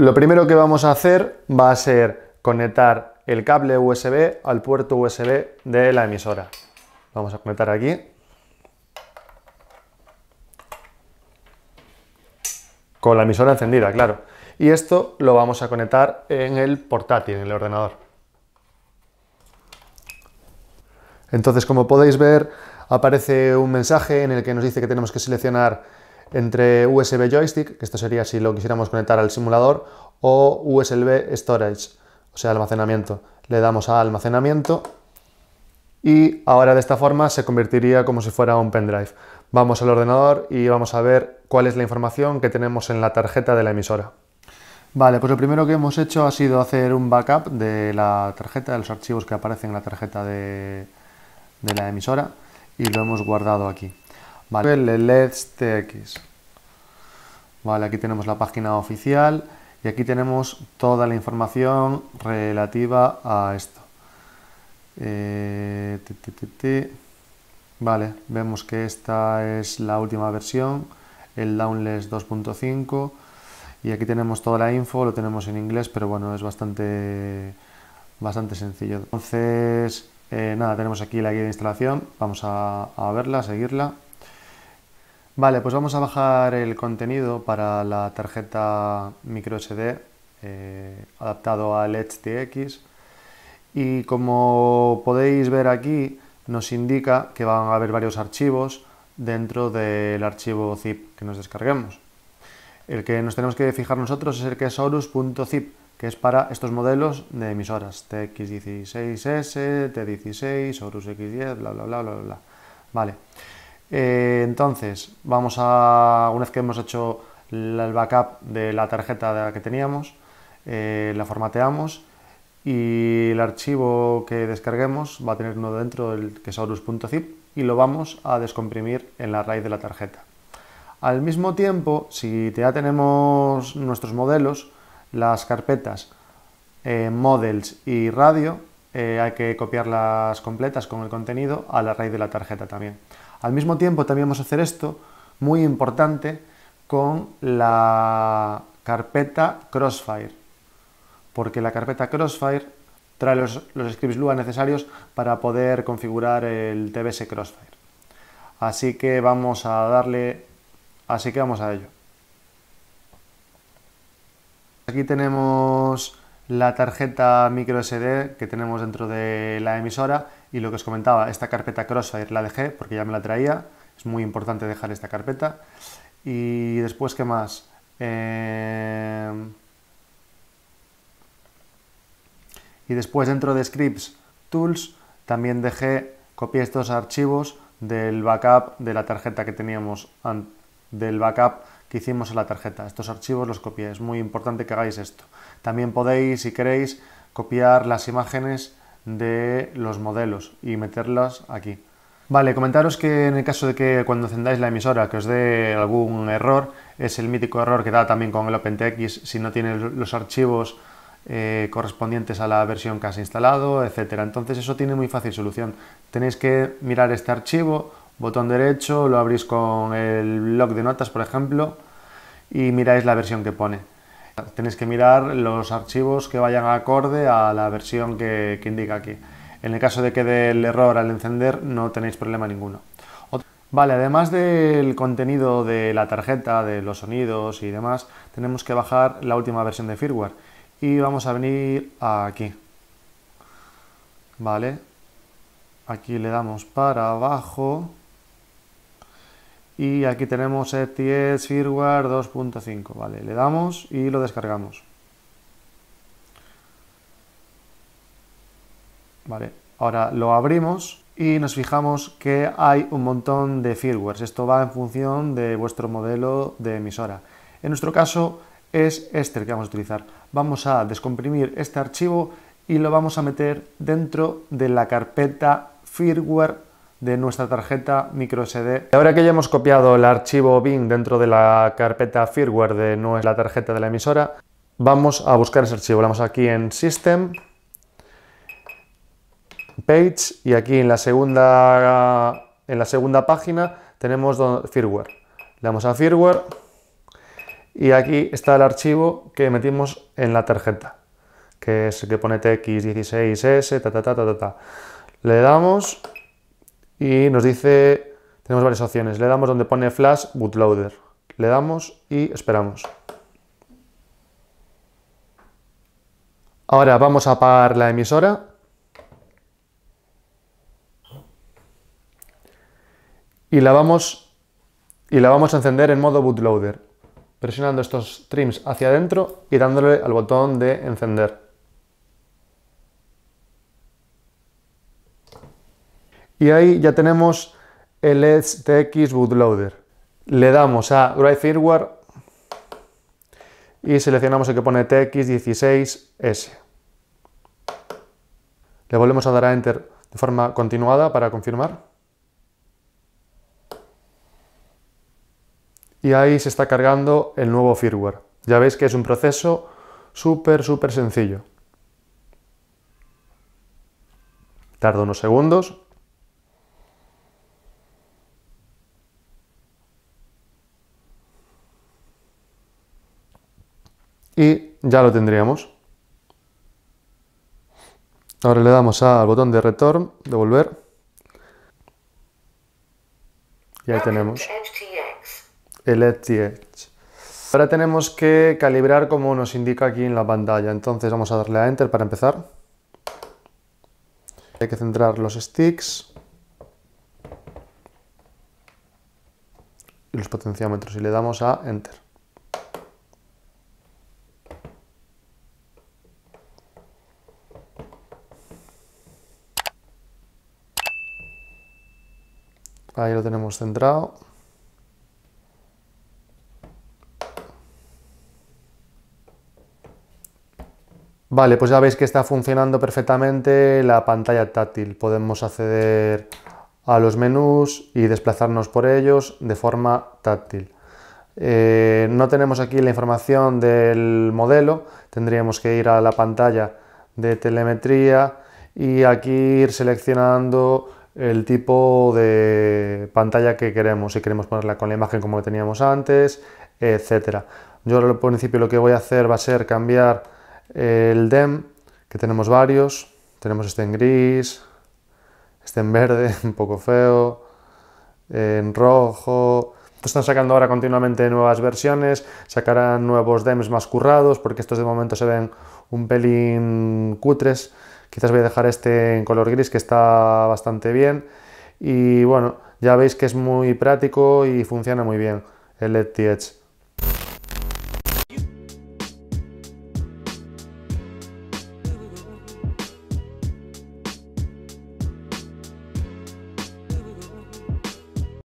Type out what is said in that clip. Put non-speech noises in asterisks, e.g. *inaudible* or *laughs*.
Lo primero que vamos a hacer va a ser conectar el cable USB al puerto USB de la emisora. Vamos a conectar aquí. Con la emisora encendida, claro. Y esto lo vamos a conectar en el portátil, en el ordenador. Entonces, como podéis ver, aparece un mensaje en el que nos dice que tenemos que seleccionar entre USB joystick, esto sería si lo quisiéramos conectar al simulador, o USB storage, o sea, almacenamiento. Le damos a almacenamiento y ahora de esta forma se convertiría como si fuera un pendrive. Vamos al ordenador y vamos a ver cuál es la información que tenemos en la tarjeta de la emisora. Vale, pues lo primero que hemos hecho ha sido hacer un backup de la tarjeta, de los archivos que aparecen en la tarjeta de, la emisora y lo hemos guardado aquí. Vale, LEDs TX. Vale, aquí tenemos la página oficial y aquí tenemos toda la información relativa a esto. Eh, vale, vemos que esta es la última versión, el Downless 2.5 y aquí tenemos toda la info, lo tenemos en inglés, pero bueno, es bastante, bastante sencillo. Entonces, eh, nada, tenemos aquí la guía de instalación, vamos a, verla, a seguirla. Vale, pues vamos a bajar el contenido para la tarjeta microSD eh, adaptado al Edge TX y como podéis ver aquí nos indica que van a haber varios archivos dentro del archivo zip que nos descarguemos. El que nos tenemos que fijar nosotros es el que es orus.zip, que es para estos modelos de emisoras, TX16S, T16, Orus X10, bla, bla, bla, bla, bla. Vale. Eh, entonces, vamos a, una vez que hemos hecho el backup de la tarjeta que teníamos, eh, la formateamos y el archivo que descarguemos va a tener uno dentro del que y lo vamos a descomprimir en la raíz de la tarjeta. Al mismo tiempo, si ya tenemos nuestros modelos, las carpetas eh, models y radio, hay que copiarlas completas con el contenido a la raíz de la tarjeta también. Al mismo tiempo también vamos a hacer esto, muy importante, con la carpeta Crossfire, porque la carpeta Crossfire trae los, scripts Lua necesarios para poder configurar el TBS Crossfire. Así que vamos a darle Así que vamos a ello. Aquí tenemos la tarjeta micro SD que tenemos dentro de la emisora y lo que os comentaba, esta carpeta Crossfire la dejé porque ya me la traía, es muy importante dejar esta carpeta. Y después, ¿qué más? Eh, y después dentro de Scripts Tools también dejé, copié estos archivos del backup de la tarjeta que teníamos del backup que hicimos en la tarjeta. Estos archivos los copié, es muy importante que hagáis esto. También podéis, si queréis, copiar las imágenes de los modelos y meterlas aquí. Vale, comentaros que en el caso de que cuando encendáis la emisora que os dé algún error, es el mítico error que da también con el OpenTX si no tiene los archivos eh, correspondientes a la versión que has instalado, etcétera. Entonces eso tiene muy fácil solución. Tenéis que mirar este archivo, botón derecho, lo abrís con el blog de notas, por ejemplo, y miráis la versión que pone. Tenéis que mirar los archivos que vayan acorde a la versión que, indica aquí. En el caso de que dé el error al encender, no tenéis problema ninguno. Vale, además del contenido de la tarjeta, de los sonidos y demás, tenemos que bajar la última versión de firmware. Y vamos a venir aquí. Vale. Aquí le damos para abajo y aquí tenemos FTS Firmware 2.5, vale, le damos y lo descargamos. Vale, ahora lo abrimos y nos fijamos que hay un montón de firmwares. Esto va en función de vuestro modelo de emisora. En nuestro caso es este el que vamos a utilizar. Vamos a descomprimir este archivo y lo vamos a meter dentro de la carpeta firmware de nuestra tarjeta microSD. Ahora que ya hemos copiado el archivo bin dentro de la carpeta firmware de nuestra tarjeta de la emisora, vamos a buscar ese archivo. Le damos aquí en System, Page y aquí en la segunda, en la segunda página tenemos firmware. Le damos a firmware y aquí está el archivo que metimos en la tarjeta, que es que pone TX16S, ta, ta, ta, ta, ta. Le damos y nos dice, tenemos varias opciones, le damos donde pone Flash Bootloader, le damos y esperamos. Ahora vamos a apagar la emisora. Y la vamos, y la vamos a encender en modo bootloader, presionando estos trims hacia adentro y dándole al botón de encender. Y ahí ya tenemos el Edge TX Bootloader. Le damos a Drive Firmware y seleccionamos el que pone TX16S. Le volvemos a dar a Enter de forma continuada para confirmar. Y ahí se está cargando el nuevo firmware. Ya veis que es un proceso súper, súper sencillo. Tarda unos segundos. Y ya lo tendríamos. Ahora le damos al botón de return, devolver. Y ahí tenemos el Edge. Ahora tenemos que calibrar como nos indica aquí en la pantalla. Entonces vamos a darle a Enter para empezar. Hay que centrar los sticks. Y los potenciómetros. Y le damos a Enter. Ahí lo tenemos centrado. Vale, pues ya veis que está funcionando perfectamente la pantalla táctil. Podemos acceder a los menús y desplazarnos por ellos de forma táctil. Eh, no tenemos aquí la información del modelo, tendríamos que ir a la pantalla de telemetría y aquí ir seleccionando el tipo de pantalla que queremos, si queremos ponerla con la imagen como teníamos antes, etcétera. Yo al principio lo que voy a hacer va a ser cambiar el DEM, que tenemos varios, tenemos este en gris, este en verde, *laughs* un poco feo, en rojo, están sacando ahora continuamente nuevas versiones, sacarán nuevos DEMs más currados, porque estos de momento se ven un pelín cutres, Quizás voy a dejar este en color gris que está bastante bien. Y bueno, ya veis que es muy práctico y funciona muy bien el LED Edge.